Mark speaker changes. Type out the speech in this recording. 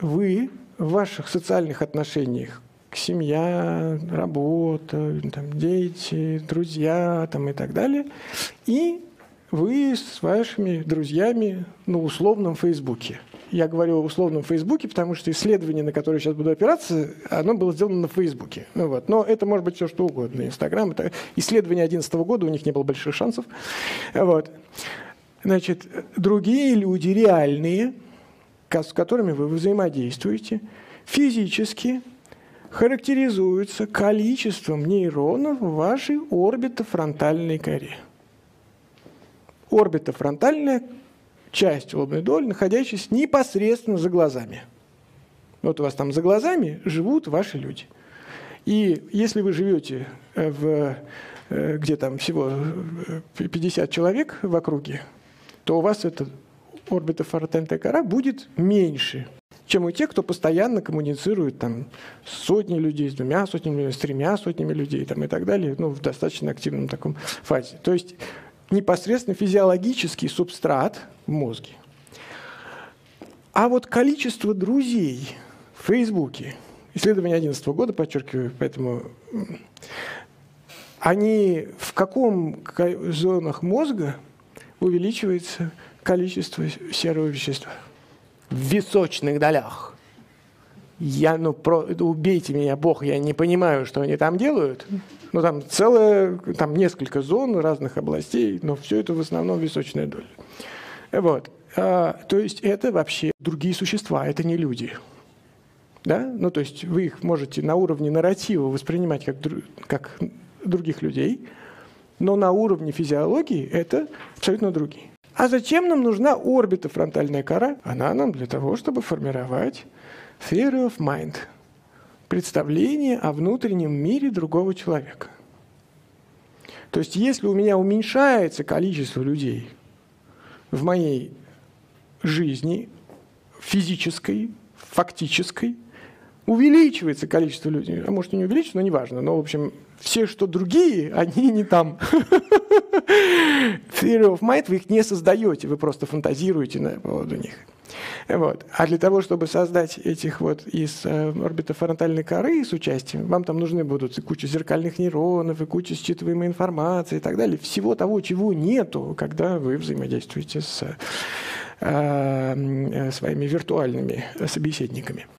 Speaker 1: вы в ваших социальных отношениях семья, работа, там, дети, друзья там, и так далее. И вы с вашими друзьями на условном Фейсбуке. Я говорю о условном Фейсбуке, потому что исследование, на которое сейчас буду опираться, оно было сделано на Фейсбуке. Ну, вот. Но это может быть все что угодно. Инстаграм. Это... Исследование 2011 года, у них не было больших шансов. Вот. Значит, другие люди реальные, с которыми вы взаимодействуете, физически характеризуются количеством нейронов в вашей орбитофронтальной коре. Орбитофронтальная часть лобной доли, находящаяся непосредственно за глазами. Вот у вас там за глазами живут ваши люди. И если вы живете э, в, э, где там всего 50 э, человек в округе, то у вас эта орбитофронтальная кора будет меньше – чем у тех, кто постоянно коммуницирует там, с сотней людей, с двумя сотнями, с тремя сотнями людей там, и так далее, ну, в достаточно активном таком фазе. То есть непосредственно физиологический субстрат в мозге. А вот количество друзей в Фейсбуке, исследование 2011 года, подчеркиваю, поэтому они в каком зонах мозга увеличивается количество серого вещества? в височных долях. Я, ну, про, убейте меня, Бог, я не понимаю, что они там делают. Ну, там целое, там несколько зон разных областей, но все это в основном височная доля. Вот. А, то есть это вообще другие существа, это не люди. Да? Ну, то есть вы их можете на уровне нарратива воспринимать как, как других людей, но на уровне физиологии это абсолютно другие. А зачем нам нужна орбита фронтальная кора? Она нам для того, чтобы формировать theory of mind, представление о внутреннем мире другого человека. То есть если у меня уменьшается количество людей в моей жизни, физической, фактической, увеличивается количество людей, а может и не увеличится, но неважно, но в общем все, что другие, они не там. Theory of mind вы их не создаете, вы просто фантазируете на поводу них. Вот. А для того, чтобы создать этих вот из э, орбитофронтальной коры с участием, вам там нужны будут и куча зеркальных нейронов, и куча считываемой информации и так далее. Всего того, чего нету, когда вы взаимодействуете с э, э, своими виртуальными собеседниками.